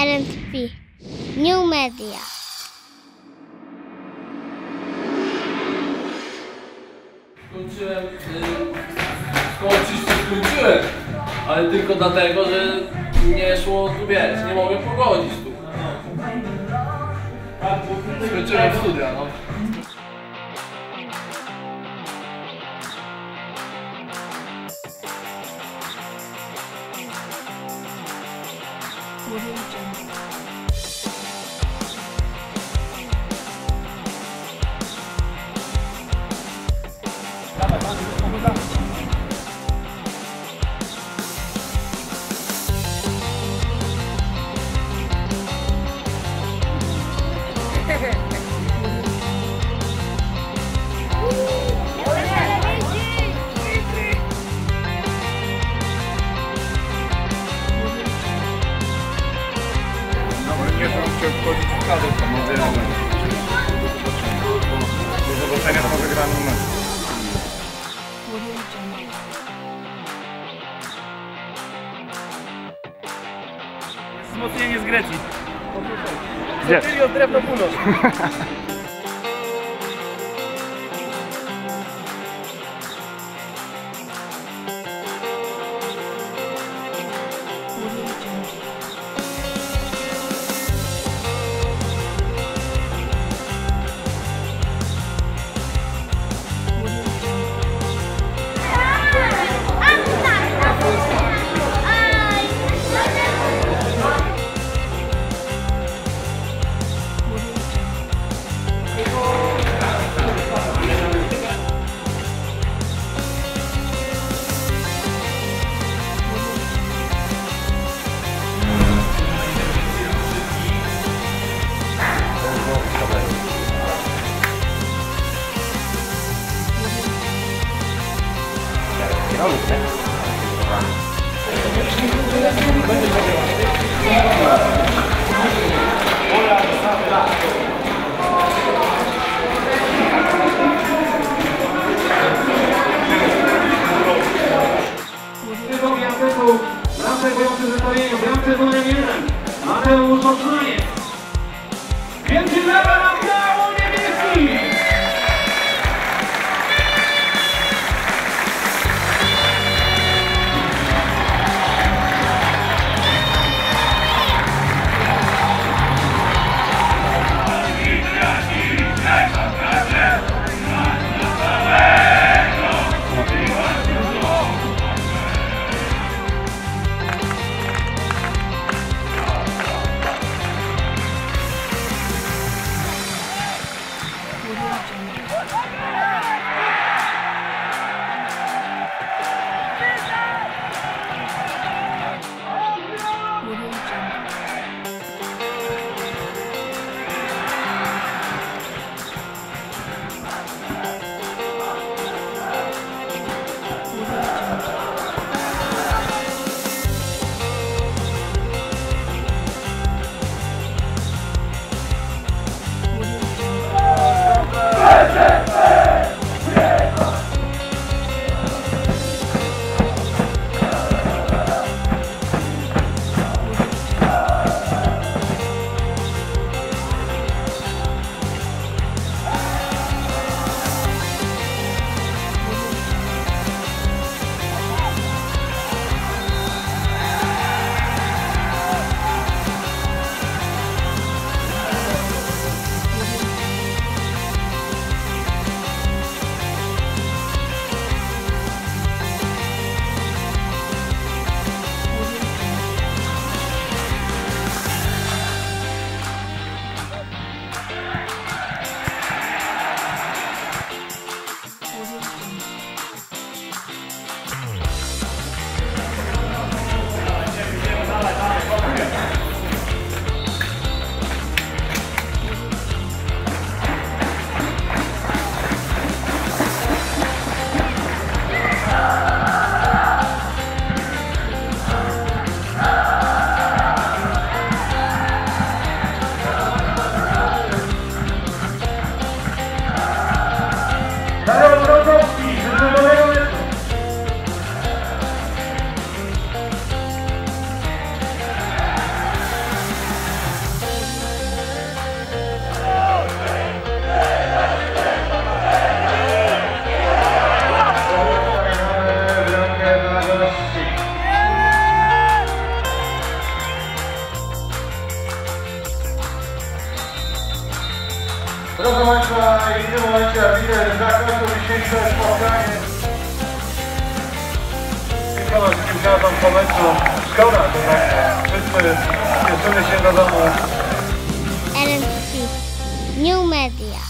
LNTP. New Media. Skończyłem, y, skończyć skończyłem, ale tylko dlatego, że nie szło, tu wiesz, nie mogę pogodzić tu. Skończyłem studia, no. 三百八十六，够不够？Się wchodzić w kadr, to mówię, ale... Do zobaczenia po wygranym meczu. Wzmocnienie z Grecji. Gdzie? Od drewno północ. Grający w zestawieniu, bramkę z numerem Proszę Państwa, i w tym momencie arbiter zakończył dzisiejsze spotkanie. Udziela Pan pomysłu. Szkoda, że tak wszyscy cieszymy się do domu. New Media.